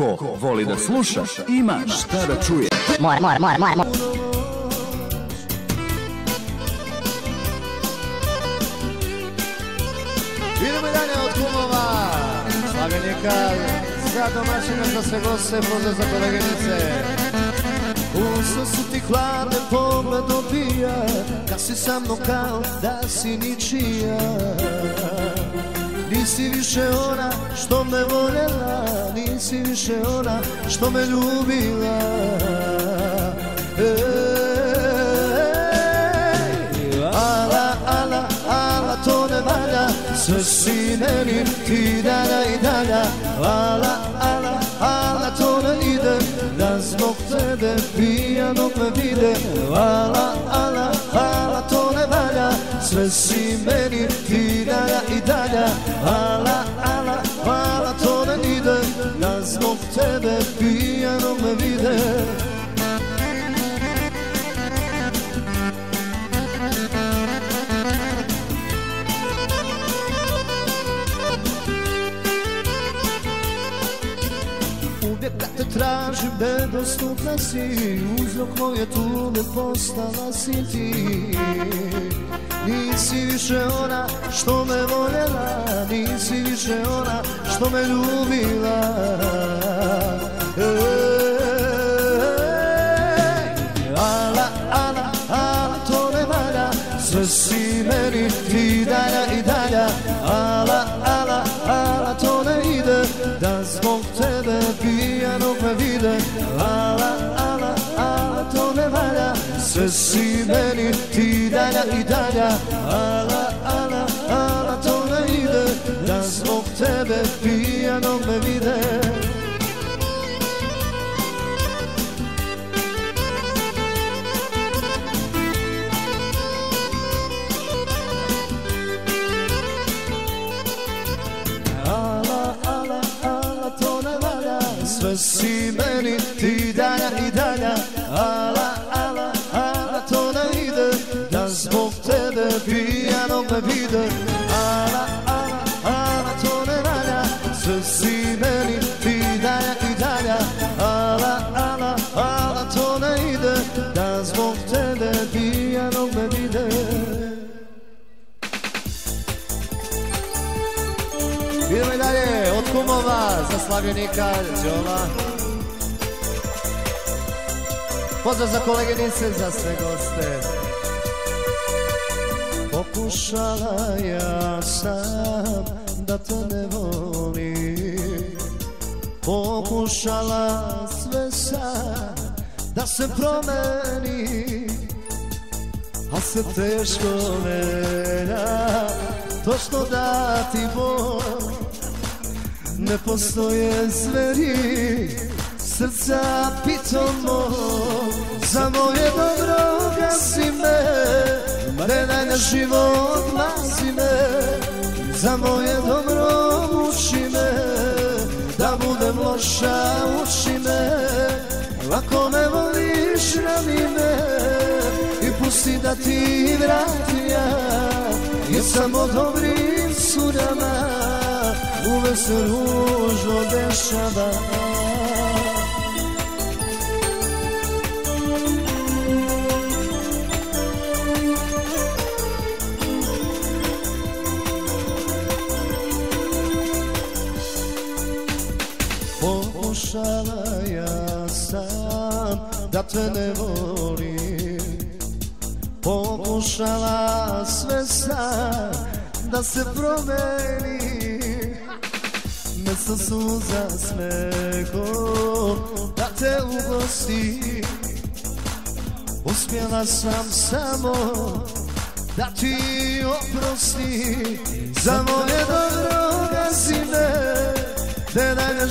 Ko voli da sluša, ima šta da čuje. Mora, mora, mora, mora. Idemo i dalje od kumova Slavenika za domaćina, za sve goste, pozdrav za koleginice Usta su ti hladne, pogled dobija Kad si sa mnom kao da si ničija Nisi više ona što me voljela Nisi više ona što me ljubila. Ej, Ala, ala, ala, to ne valja Sve si meni ti dalja i dalja. Ala, ala, ala, to ne ide Da zbog tebe pija dok me vide Ala, ala, ala, to ne valja Sve si meni ti dalja i dalja. Ala, tražim nedostupna si Uzrok moje tuge postala si ti. Nisi više ona što me voljela Nisi više ona što me ljubila Sve si meni ti dalja i dalja Ala, ala, ala, to ne ide. Da zbog tebe pijanog me Sve si meni ti dalja i dalja Ala, ala, ala, to ne ide Da zbog tebe pijanog me vide Idemo i dalje, od kumova za slavljenika Đova. Pozdrav za koleginice, za sve goste. Pokušala ja sam da te ne volim. Pokušala sve sam da se promeni a se teško ne da Točno da ti bol. Ne postoje zveri Srca pitomo Za moje dobro gasi me Ne daj na život mazi me Za moje dobro uči me Da budem loša uči me Ako me voliš rani me I pusti da ti vratim ja. Jer samo dobrim surama Uvek se ružno dešava Pokušala ja sam da te ne volim. Pokušala sve sam da se promeni Mesto suza smehom da te ugosti Uspjela sam samo da ti oprosti Za moje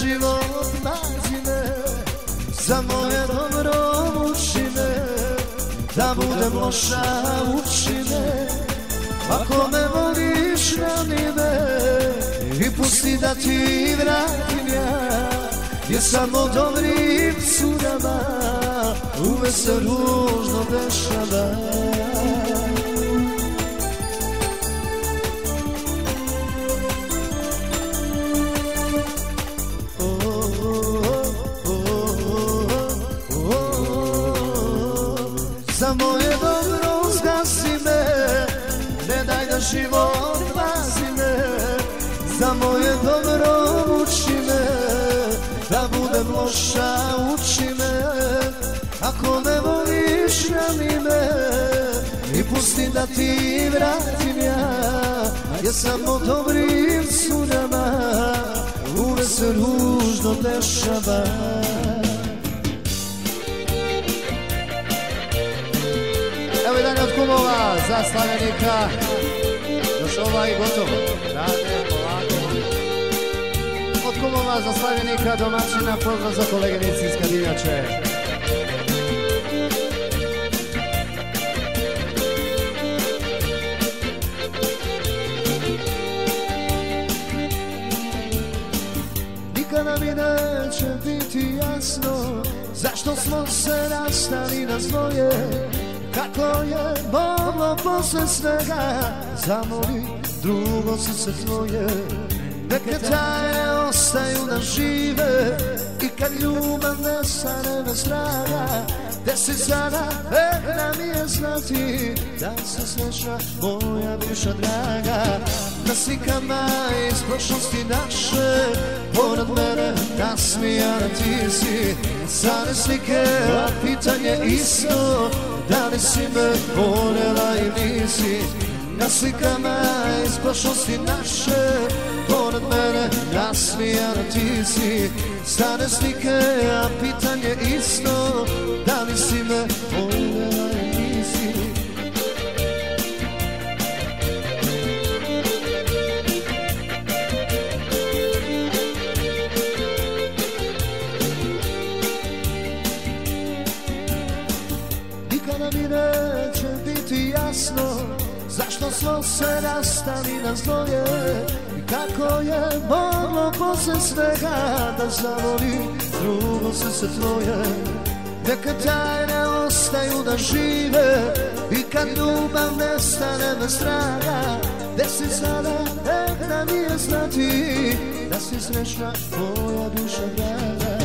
život mazi me Za moje dobro muči me Da budem loša uči me Ako me voliš rani me I pusti da ti vratim ja Jer samo dobrim surama Uvek se ružno dešava ti vratim ja Ja samo dobrim sunama Uvek se ružno dešava. Evo jedan od kumova za slavenika. Još ovaj gotovo. Rade, Od kumova za slavenika domaćina Pozdrav za koleginici iz Kadinjače Mi neće biti jasno Zašto smo se rastali na svoje Kako je moglo posle svega Zamoli drugo srce tvoje. Neke tajne ostaju da žive I kad ljubav nestane bez traga Gde si sada, da mi je znati Da se sreća moja duša draga. Na slikama iz prošlosti naše Pored mene nasmijana ti si. Sane slike, a pitanje isto Da li si me voljela i nisi? Na slikama iz prošlosti naše Pored mene nasmijana ti si Stane slike, a pitanje isto Da li si me voljela i nisi Nikada mi neće biti jasno Zašto smo se rastali na zloje kako je moglo posle svega Da zavoli drugo srce tvoje. Neke tajne ostaju da žive I kad ljubav nestane bez traga Gde si sada, nek da nije znati Da si srećna tvoja duša draga.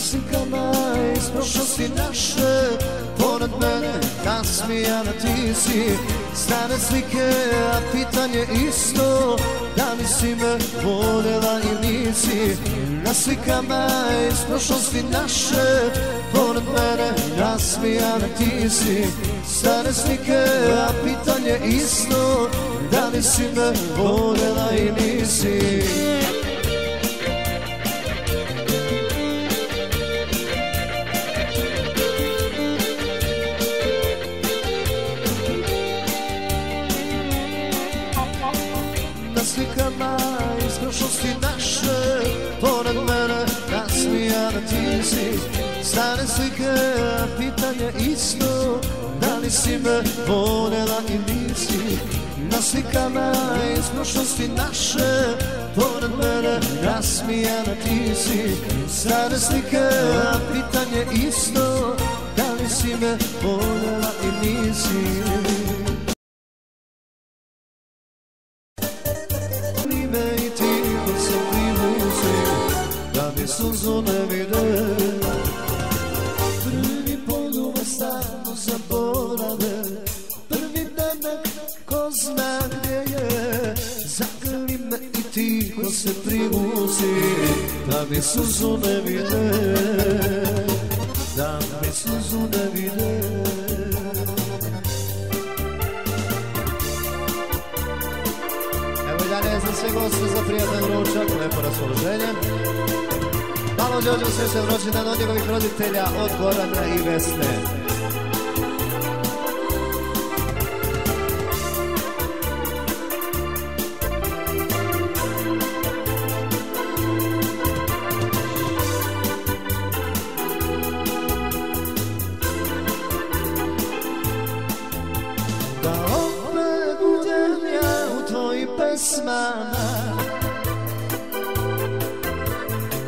Slikama iz prošlosti naše Pored mene nasmijana ti si. Stane slike, a pitanje isto Da li si me voljela i nisi Na slikama iz prošlosti naše. Pored mene nasmijana ti si. Stane slike, a pitanje isto. Da li si me voljela i nisi prošlosti naše Pored mene nasmijana ti si. Stare slike, pitanje isto Da li si me voljela i nisi? Na slikama iz prošlosti naše Pored mene nasmijana ti si. Stare slike, pitanje isto Da li si me voljela i nisi zaborave Prvi danak ko zna gdje je Zagrli me i ti ko se privuci Da mi suzu ne vide Da mi suzu ne vide Evo i dalje za sve goste za prijatan ručak, lepo raspoloženje. Malo Đorđe srećan rođendan od njegovih roditelja, od Gorana i Vesne. Pesmama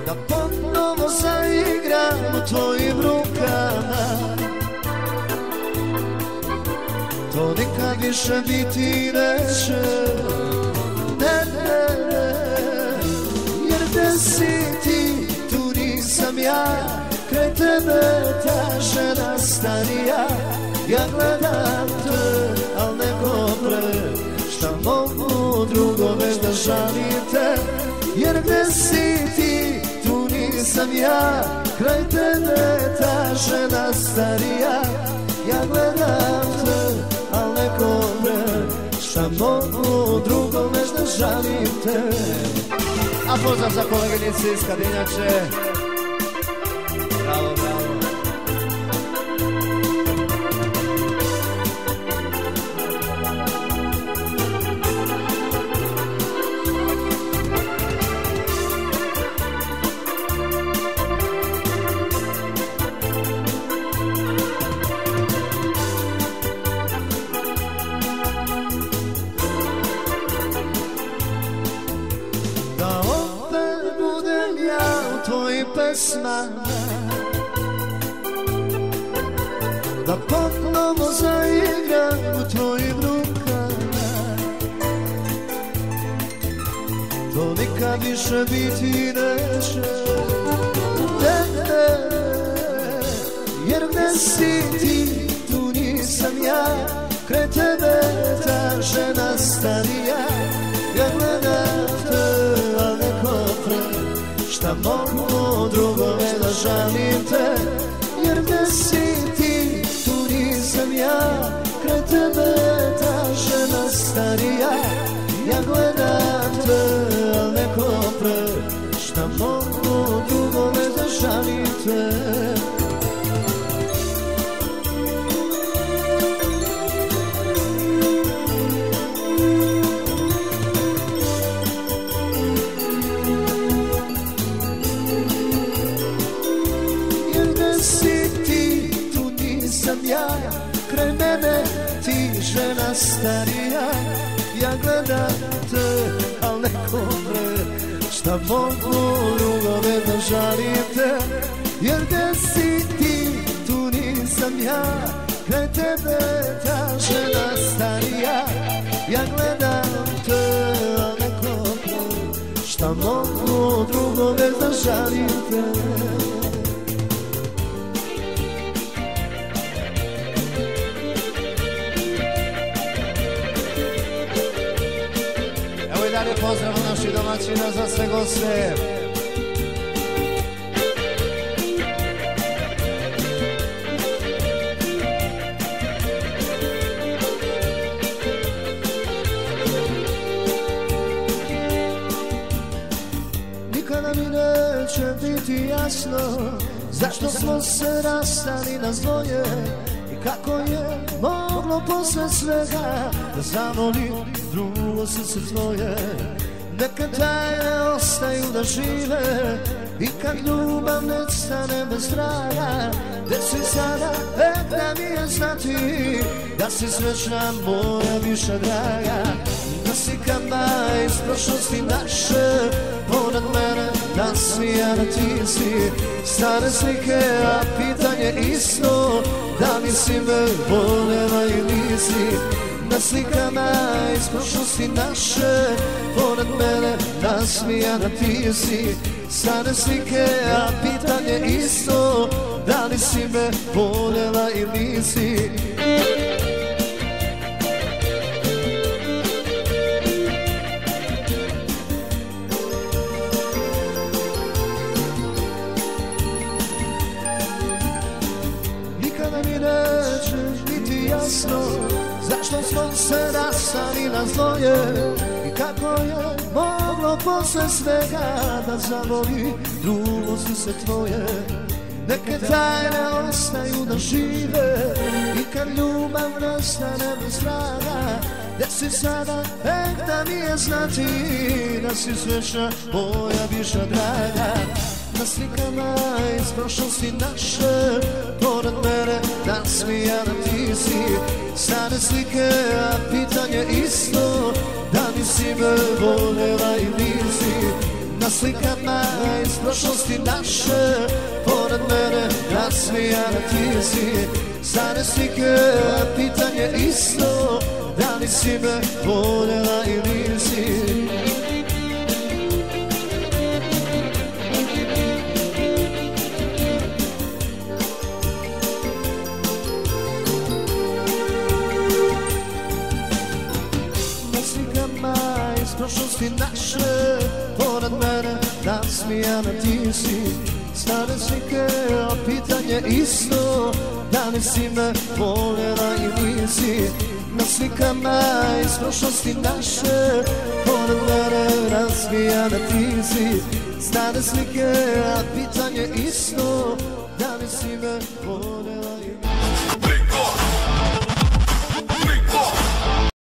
Da ponovo zaigram u tvojim rukama. To nikad više biti neće. Ne, ne, ne. Jer gde si ti, tu nisam ja. Kraj tebe ta žena starija. Ja gledam te, drugo već da žalite Jer gde si ti, tu nisam ja. Kraj tebe ta žena starija. Ja gledam te, al neko me Šta mogu drugo već da žalim te A pozdrav za koleginici iz Kadinjače pesmama Da ponovo zaigram u tvojim rukama. To nikad više biti neće. Ne, ne, Jer gde si ti, tu nisam ja. Kraj Jer gde si ti, tu nisam ja Kraj tebe ta žena starija. Ja gledam te, a neko pre Šta mogu drugome da žalim te starija Ja gledam te, al neko pre. Šta mogu drugove da žalim te? Jer da si ti, tu nisam ja. Kraj tebe ta žena starija. Ja gledam te, al neko pre. Šta mogu drugove da žalim dalje pozdrav naših domaćina za sve goste. Nikada mi neće biti jasno Zašto smo se rastali na zvoje kako je moglo posle svega Da zavoli drugo srce tvoje? Neka tajne ostaju da žive I kad ljubav nestane bez traga Gde si sada, e da mi je znati Da si srećna moja viša draga? Da si kama iz prošlosti naše Pored mene nasmijana ti si. Stare slike, a pitanje isto Da li si me voljela i nisi? Na slikama iz prošlosti naše Pored mene nasmijana ti si. Stare slike, a pitanje isto Da li si me voljela i nisi na zloje I kako je moglo posle svega Da zavoli drugo se tvoje. Neke tajne ostaju da žive I kad ljubav nastane bez traga Gde si sada, tek da mi je znati Da si sreća moja viša draga Na slikama iz prošlosti naše. Pored mene nasmijana ti si? Stare slike, a pitanje isto. Da li si me voljela i nisi? Na slikama iz prošlosti naše. Pored mene nasmijana ti si? Stare slike, a pitanje isto. Da li si me voljela i nisi slikama iz prošlosti naše. Pored mene nasmijana ti si. Stare slike, a pitanje isto. Da li si me voljela i nisi? Na slikama iz prošlosti naše. Pored mene razvijana ti si. Stare slike, a pitanje isto. Da li si me voljela nisi